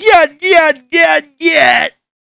Нет, нет, нет, нет!